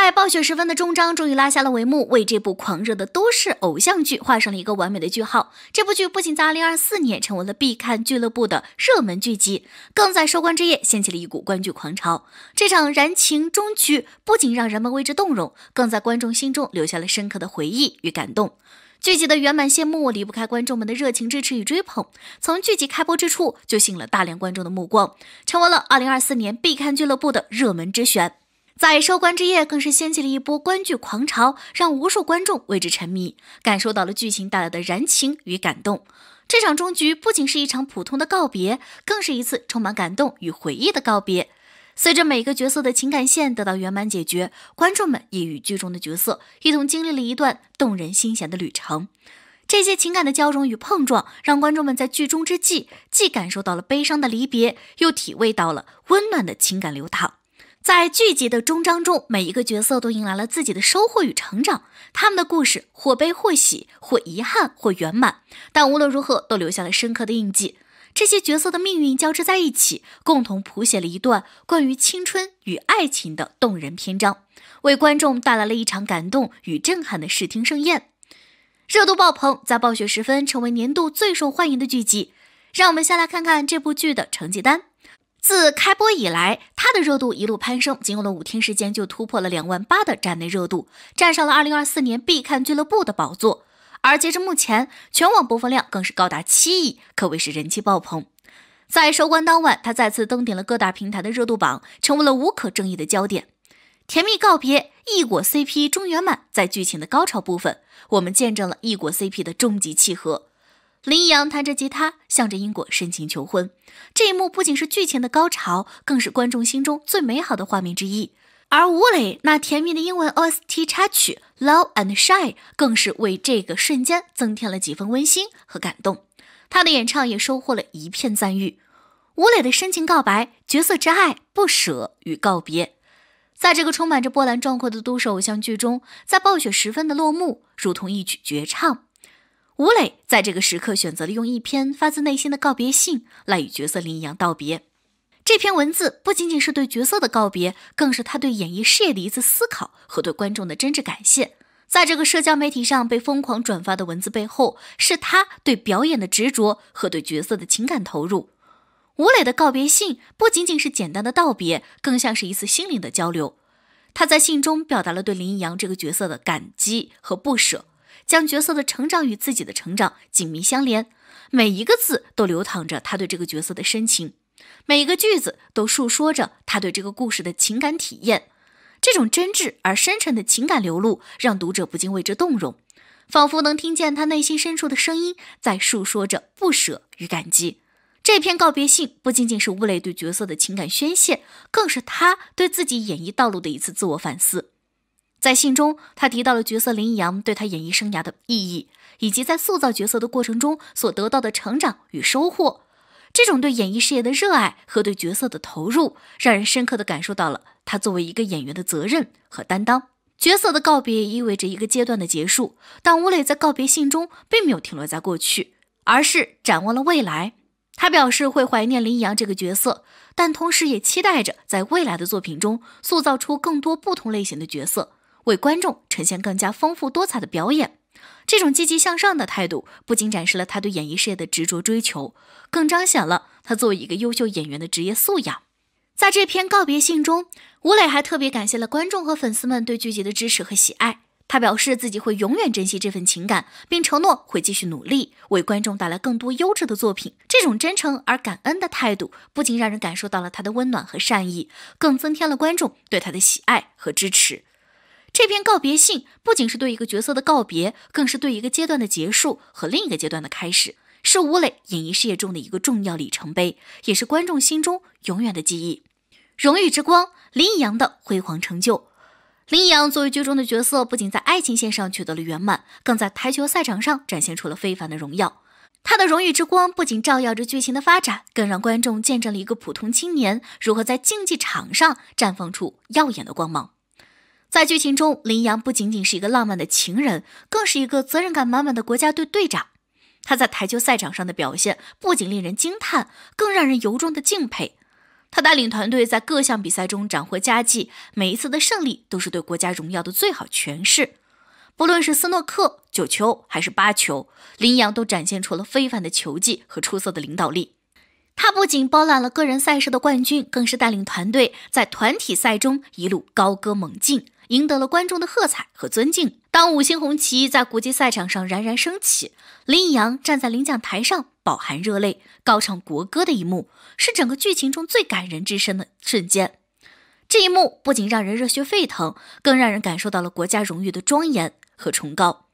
在暴雪时分的终章终于拉下了帷幕，为这部狂热的都市偶像剧画上了一个完美的句号。这部剧不仅在2024年成为了必看俱乐部的热门剧集，更在收官之夜掀起了一股观剧狂潮。这场燃情终局不仅让人们为之动容，更在观众心中留下了深刻的回忆与感动。剧集的圆满谢幕离不开观众们的热情支持与追捧。从剧集开播之初就吸引了大量观众的目光，成为了2024年必看俱乐部的热门之选。在收官之夜，更是掀起了一波观剧狂潮，让无数观众为之沉迷，感受到了剧情带来的燃情与感动。这场终局不仅是一场普通的告别，更是一次充满感动与回忆的告别。随着每个角色的情感线得到圆满解决，观众们也与剧中的角色一同经历了一段动人心弦的旅程。这些情感的交融与碰撞，让观众们在剧中之际，既感受到了悲伤的离别，又体味到了温暖的情感流淌。在剧集的终章中，每一个角色都迎来了自己的收获与成长。他们的故事或悲或喜，或遗憾或圆满，但无论如何都留下了深刻的印记。这些角色的命运交织在一起，共同谱写了一段关于青春与爱情的动人篇章，为观众带来了一场感动与震撼的视听盛宴。热度爆棚，在暴雪时分成为年度最受欢迎的剧集。让我们先来看看这部剧的成绩单。自开播以来，它的热度一路攀升，仅用了五天时间就突破了两万八的站内热度，站上了二零二四年必看俱乐部的宝座。而截至目前，全网播放量更是高达七亿，可谓是人气爆棚。在收官当晚，它再次登顶了各大平台的热度榜，成为了无可争议的焦点。甜蜜告别，异果 CP 终圆满，在剧情的高潮部分，我们见证了异果 CP 的终极契合。林一阳弹着吉他，向着因果深情求婚。这一幕不仅是剧情的高潮，更是观众心中最美好的画面之一。而吴磊那甜蜜的英文 OST 插曲《Love and Shine》更是为这个瞬间增添了几分温馨和感动。他的演唱也收获了一片赞誉。吴磊的深情告白、角色之爱、不舍与告别，在这个充满着波澜壮阔的都市偶像剧中，在暴雪时分的落幕，如同一曲绝唱。吴磊在这个时刻选择了用一篇发自内心的告别信来与角色林一阳道别。这篇文字不仅仅是对角色的告别，更是他对演艺事业的一次思考和对观众的真挚感谢。在这个社交媒体上被疯狂转发的文字背后，是他对表演的执着和对角色的情感投入。吴磊的告别信不仅仅是简单的道别，更像是一次心灵的交流。他在信中表达了对林一阳这个角色的感激和不舍。将角色的成长与自己的成长紧密相连，每一个字都流淌着他对这个角色的深情，每一个句子都诉说着他对这个故事的情感体验。这种真挚而深沉的情感流露，让读者不禁为之动容，仿佛能听见他内心深处的声音在诉说着不舍与感激。这篇告别信不仅仅是吴磊对角色的情感宣泄，更是他对自己演艺道路的一次自我反思。在信中，他提到了角色林阳对他演艺生涯的意义，以及在塑造角色的过程中所得到的成长与收获。这种对演艺事业的热爱和对角色的投入，让人深刻地感受到了他作为一个演员的责任和担当。角色的告别意味着一个阶段的结束，但吴磊在告别信中并没有停留在过去，而是展望了未来。他表示会怀念林阳这个角色，但同时也期待着在未来的作品中塑造出更多不同类型的角色。为观众呈现更加丰富多彩的表演，这种积极向上的态度不仅展示了他对演艺事业的执着追求，更彰显了他作为一个优秀演员的职业素养。在这篇告别信中，吴磊还特别感谢了观众和粉丝们对剧集的支持和喜爱。他表示自己会永远珍惜这份情感，并承诺会继续努力，为观众带来更多优质的作品。这种真诚而感恩的态度，不仅让人感受到了他的温暖和善意，更增添了观众对他的喜爱和支持。这篇告别信不仅是对一个角色的告别，更是对一个阶段的结束和另一个阶段的开始，是吴磊演艺事业中的一个重要里程碑，也是观众心中永远的记忆。荣誉之光，林一阳的辉煌成就。林一阳作为剧中的角色，不仅在爱情线上取得了圆满，更在台球赛场上展现出了非凡的荣耀。他的荣誉之光不仅照耀着剧情的发展，更让观众见证了一个普通青年如何在竞技场上绽放出耀眼的光芒。在剧情中，林阳不仅仅是一个浪漫的情人，更是一个责任感满满的国家队队长。他在台球赛场上的表现不仅令人惊叹，更让人由衷的敬佩。他带领团队在各项比赛中斩获佳绩，每一次的胜利都是对国家荣耀的最好诠释。不论是斯诺克、九球还是八球，林洋都展现出了非凡的球技和出色的领导力。他不仅包揽了个人赛事的冠军，更是带领团队在团体赛中一路高歌猛进，赢得了观众的喝彩和尊敬。当五星红旗在国际赛场上冉冉升起，林洋站在领奖台上，饱含热泪，高唱国歌的一幕，是整个剧情中最感人至深的瞬间。这一幕不仅让人热血沸腾，更让人感受到了国家荣誉的庄严和崇高。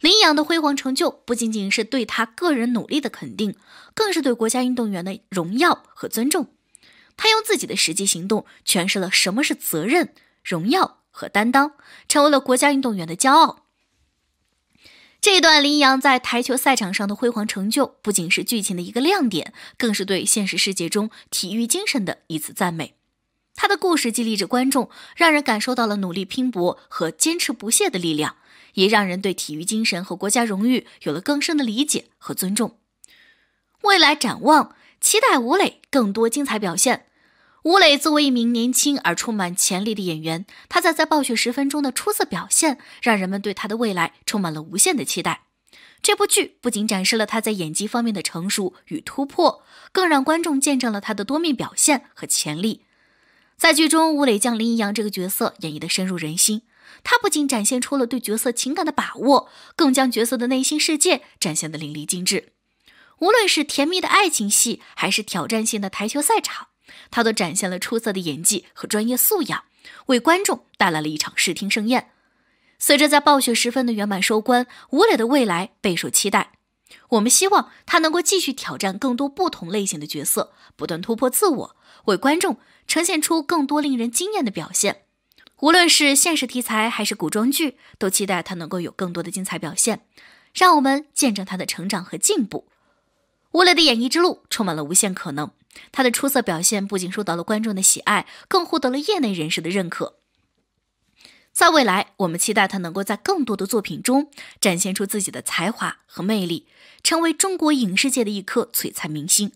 林阳的辉煌成就不仅仅是对他个人努力的肯定，更是对国家运动员的荣耀和尊重。他用自己的实际行动诠释了什么是责任、荣耀和担当，成为了国家运动员的骄傲。这段林洋在台球赛场上的辉煌成就，不仅是剧情的一个亮点，更是对现实世界中体育精神的一次赞美。他的故事激励着观众，让人感受到了努力拼搏和坚持不懈的力量。也让人对体育精神和国家荣誉有了更深的理解和尊重。未来展望，期待吴磊更多精彩表现。吴磊作为一名年轻而充满潜力的演员，他在在暴雪十分钟的出色表现，让人们对他的未来充满了无限的期待。这部剧不仅展示了他在演技方面的成熟与突破，更让观众见证了他的多面表现和潜力。在剧中，吴磊将林一阳这个角色演绎得深入人心。他不仅展现出了对角色情感的把握，更将角色的内心世界展现得淋漓尽致。无论是甜蜜的爱情戏，还是挑战性的台球赛场，他都展现了出色的演技和专业素养，为观众带来了一场视听盛宴。随着在暴雪时分的圆满收官，吴磊的未来备受期待。我们希望他能够继续挑战更多不同类型的角色，不断突破自我，为观众呈现出更多令人惊艳的表现。无论是现实题材还是古装剧，都期待他能够有更多的精彩表现，让我们见证他的成长和进步。吴磊的演艺之路充满了无限可能，他的出色表现不仅受到了观众的喜爱，更获得了业内人士的认可。在未来，我们期待他能够在更多的作品中展现出自己的才华和魅力，成为中国影视界的一颗璀璨明星。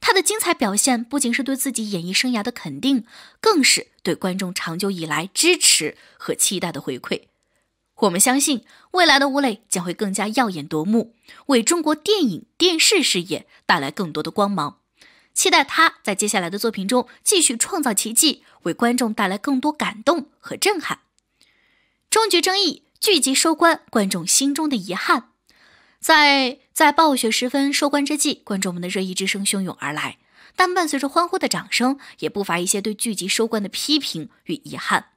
他的精彩表现不仅是对自己演艺生涯的肯定，更是对观众长久以来支持和期待的回馈。我们相信，未来的吴磊将会更加耀眼夺目，为中国电影电视事业带来更多的光芒。期待他在接下来的作品中继续创造奇迹，为观众带来更多感动和震撼。终局争议，剧集收官，观众心中的遗憾。在在暴雪时分收官之际，观众们的热议之声汹涌而来，但伴随着欢呼的掌声，也不乏一些对剧集收官的批评与遗憾。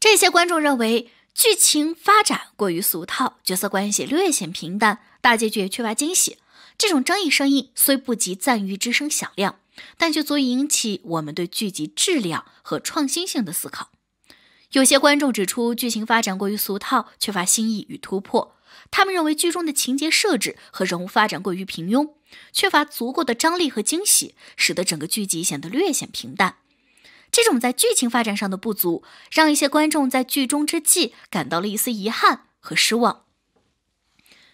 这些观众认为剧情发展过于俗套，角色关系略显平淡，大结局也缺乏惊喜。这种争议声音虽不及赞誉之声响亮，但却足以引起我们对剧集质量和创新性的思考。有些观众指出，剧情发展过于俗套，缺乏新意与突破。他们认为剧中的情节设置和人物发展过于平庸，缺乏足够的张力和惊喜，使得整个剧集显得略显平淡。这种在剧情发展上的不足，让一些观众在剧中之际感到了一丝遗憾和失望。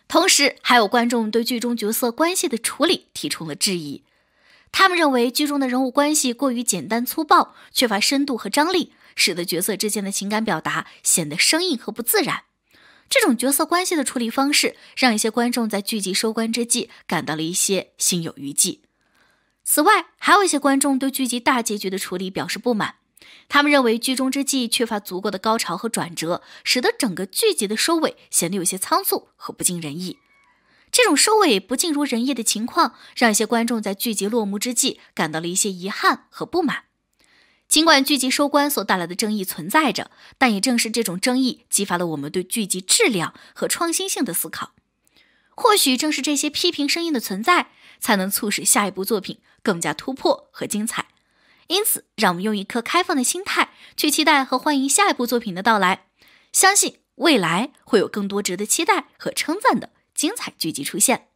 同时，还有观众对剧中角色关系的处理提出了质疑。他们认为剧中的人物关系过于简单粗暴，缺乏深度和张力，使得角色之间的情感表达显得生硬和不自然。这种角色关系的处理方式，让一些观众在剧集收官之际感到了一些心有余悸。此外，还有一些观众对剧集大结局的处理表示不满，他们认为剧中之际缺乏足够的高潮和转折，使得整个剧集的收尾显得有些仓促和不尽人意。这种收尾不尽如人意的情况，让一些观众在剧集落幕之际感到了一些遗憾和不满。尽管剧集收官所带来的争议存在着，但也正是这种争议激发了我们对剧集质量和创新性的思考。或许正是这些批评声音的存在，才能促使下一部作品更加突破和精彩。因此，让我们用一颗开放的心态去期待和欢迎下一部作品的到来，相信未来会有更多值得期待和称赞的精彩剧集出现。